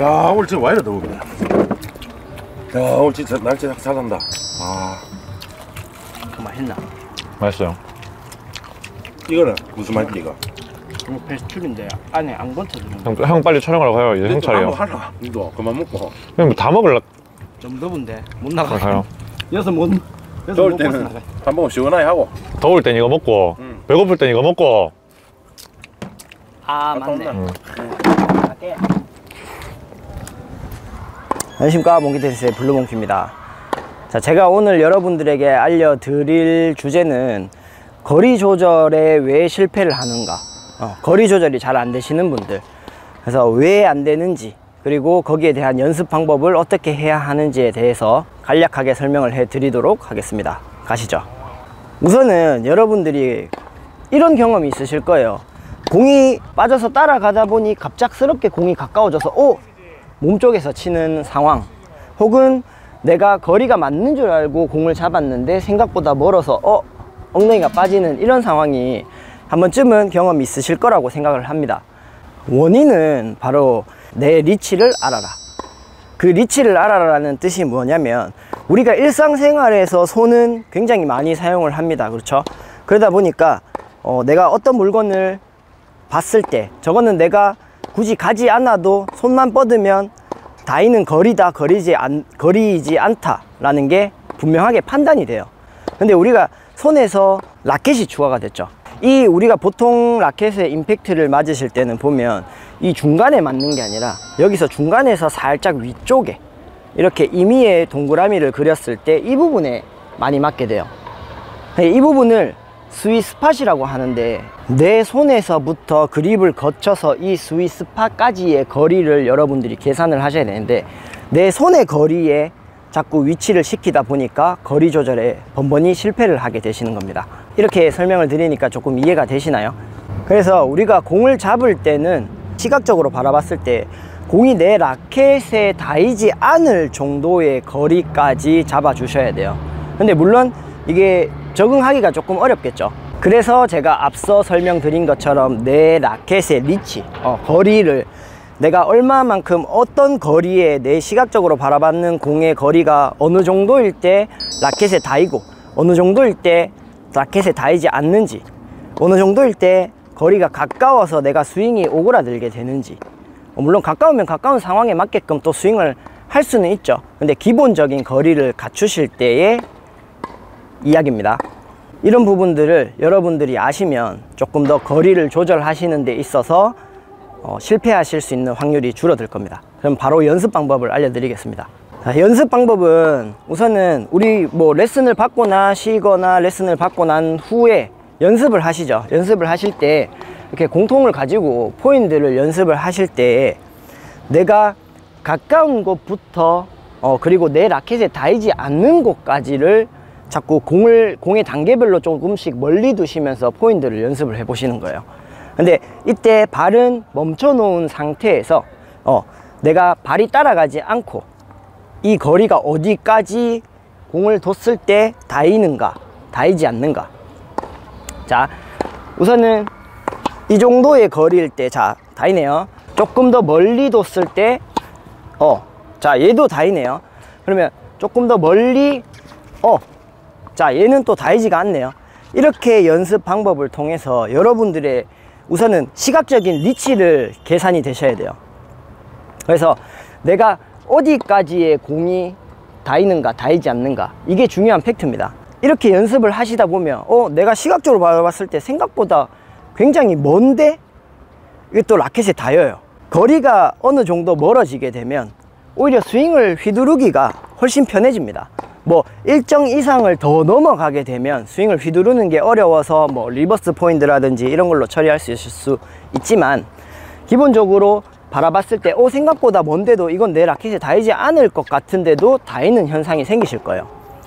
야 오늘 진짜 와이라 더우네 야 오늘 진짜 날씨 잘 난다 아 맛있나? 맛있어요. 이거는 무슨 말인지 이거 이거 베스툴인데 안에 안 건쳐주는 형, 형 빨리 촬영하러 가요. 이제 형 차례요. 한번 하라 이거 그만 먹고 형다 먹을라 좀 더운데 못 나가. 가요. 여기서 못 더울 때는. 한번 시원하게 하고 더울 땐 이거 먹고 응. 배고플 땐 이거 먹고 아 갔다 맞네. 온다. 안녕하십니까 몽키텐스의 블루몽키입니다. 자 제가 오늘 여러분들에게 알려드릴 주제는 거리 조절에 왜 실패를 하는가. 어, 거리 조절이 잘 안 되시는 분들. 그래서 왜 안 되는지 그리고 거기에 대한 연습 방법을 어떻게 해야 하는지에 대해서 간략하게 설명을 해 드리도록 하겠습니다. 가시죠. 우선은 여러분들이 이런 경험이 있으실 거예요. 공이 빠져서 따라가다 보니 갑작스럽게 공이 가까워져서 오! 몸쪽에서 치는 상황 혹은 내가 거리가 맞는 줄 알고 공을 잡았는데 생각보다 멀어서 어 엉덩이가 빠지는 이런 상황이 한 번쯤은 경험이 있으실 거라고 생각을 합니다. 원인은 바로 내 리치를 알아라. 그 리치를 알아라는 뜻이 뭐냐면 우리가 일상생활에서 손은 굉장히 많이 사용을 합니다. 그렇죠? 그러다 보니까 어, 내가 어떤 물건을 봤을 때 저거는 내가 굳이 가지 않아도 손만 뻗으면 닿이는 거리다 거리지 않, 거리이지 않다 라는 게 분명하게 판단이 돼요. 근데 우리가 손에서 라켓이 추가가 됐죠. 이 우리가 보통 라켓의 임팩트를 맞으실 때는 보면 이 중간에 맞는 게 아니라 여기서 중간에서 살짝 위쪽에 이렇게 임의의 동그라미를 그렸을 때 이 부분에 많이 맞게 돼요. 이 부분을 스위 스팟이라고 하는데 내 손에서부터 그립을 거쳐서 이 스위 스팟까지의 거리를 여러분들이 계산을 하셔야 되는데 내 손의 거리에 자꾸 위치를 시키다 보니까 거리 조절에 번번이 실패를 하게 되시는 겁니다 이렇게 설명을 드리니까 조금 이해가 되시나요? 그래서 우리가 공을 잡을 때는 시각적으로 바라봤을 때 공이 내 라켓에 닿이지 않을 정도의 거리까지 잡아 주셔야 돼요 근데 물론 이게 적응하기가 조금 어렵겠죠. 그래서 제가 앞서 설명드린 것처럼 내 라켓의 리치 어, 거리를 내가 얼마만큼 어떤 거리에 내 시각적으로 바라봤는 공의 거리가 어느 정도일 때 라켓에 닿이고 어느 정도일 때 라켓에 닿이지 않는지 어느 정도일 때 거리가 가까워서 내가 스윙이 오그라들게 되는지 어, 물론 가까우면 가까운 상황에 맞게끔 또 스윙을 할 수는 있죠. 근데 기본적인 거리를 갖추실 때의 이야기입니다. 이런 부분들을 여러분들이 아시면 조금 더 거리를 조절하시는 데 있어서 어, 실패하실 수 있는 확률이 줄어들 겁니다. 그럼 바로 연습 방법을 알려드리겠습니다. 자, 연습 방법은 우선은 우리 뭐 레슨을 받거나 쉬거나 레슨을 받고 난 후에 연습을 하시죠. 연습을 하실 때 이렇게 공통을 가지고 포인트를 연습을 하실 때 내가 가까운 곳부터 어, 그리고 내 라켓에 닿이지 않는 곳까지를 자꾸 공을 공의 단계별로 조금씩 멀리 두시면서 포인트를 연습을 해 보시는 거예요. 근데 이때 발은 멈춰 놓은 상태에서 어, 내가 발이 따라가지 않고 이 거리가 어디까지 공을 뒀을 때 닿이는가 닿이지 않는가. 자 우선은 이 정도의 거리일 때 자 닿이네요. 조금 더 멀리 뒀을 때어자 얘도 닿이네요. 그러면 조금 더 멀리 어 자 얘는 또 닿이지가 않네요. 이렇게 연습 방법을 통해서 여러분들의 우선은 시각적인 리치를 계산이 되셔야 돼요. 그래서 내가 어디까지의 공이 닿이는가 닿이지 않는가 이게 중요한 팩트입니다. 이렇게 연습을 하시다 보면 어 내가 시각적으로 바라봤을 때 생각보다 굉장히 먼데 이게 또 라켓에 닿여요. 거리가 어느 정도 멀어지게 되면 오히려 스윙을 휘두르기가 훨씬 편해집니다 뭐 일정 이상을 더 넘어가게 되면 스윙을 휘두르는 게 어려워서 뭐 reverse 포핸드라든지 이런 걸로 처리할 수 있을 수 있지만 기본적으로 바라봤을 때 오 생각보다 먼데도 이건 내 라켓에 닿이지 않을 것 같은데도 닿이는 현상이 생기실 거예요.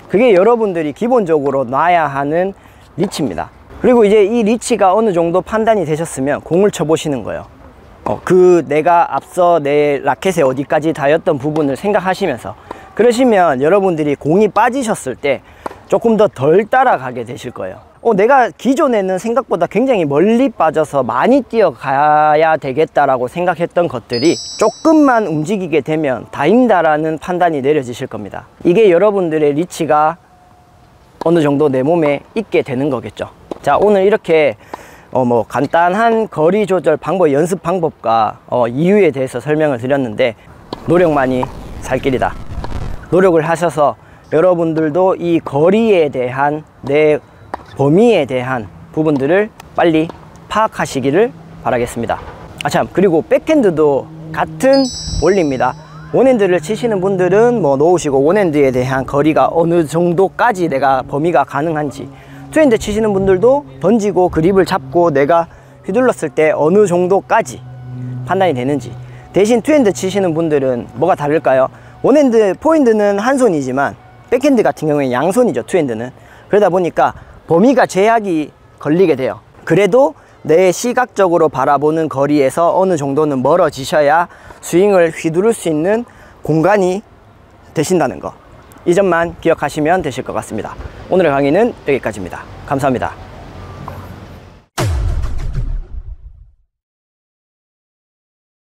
그게 여러분들이 기본적으로 놔야 하는 리치입니다. 그리고 이제 이 리치가 어느 정도 판단이 되셨으면 공을 쳐 보시는 거예요. 어, 그 내가 앞서 내 라켓에 어디까지 닿였던 부분을 생각하시면서 그러시면 여러분들이 공이 빠지셨을 때 조금 더 덜 따라가게 되실 거예요 어, 내가 기존에는 생각보다 굉장히 멀리 빠져서 많이 뛰어가야 되겠다라고 생각했던 것들이 조금만 움직이게 되면 닿인다라는 판단이 내려지실 겁니다. 이게 여러분들의 리치가 어느 정도 내 몸에 있게 되는 거겠죠. 자, 오늘 이렇게 어, 뭐 간단한 거리 조절 방법, 연습 방법과 어, 이유에 대해서 설명을 드렸는데 노력만이 살 길이다. 노력을 하셔서 여러분들도 이 거리에 대한 내 범위에 대한 부분들을 빨리 파악하시기를 바라겠습니다. 아, 참, 그리고 백핸드도 같은 원리입니다. 원핸드를 치시는 분들은 뭐 놓으시고 원핸드에 대한 거리가 어느 정도까지 내가 범위가 가능한지 two hand 치시는 분들도 던지고 그립을 잡고 내가 휘둘렀을 때 어느 정도까지 판단이 되는지 대신 two hand 치시는 분들은 뭐가 다를까요? one hand 포핸드는 한 손이지만 백핸드 같은 경우에 양손이죠 two hand는 그러다 보니까 범위가 제약이 걸리게 돼요 그래도 내 시각적으로 바라보는 거리에서 어느 정도는 멀어지셔야 스윙을 휘두를 수 있는 공간이 되신다는 거. 이 점만 기억하시면 되실 것 같습니다. 오늘의 강의는 여기까지입니다. 감사합니다.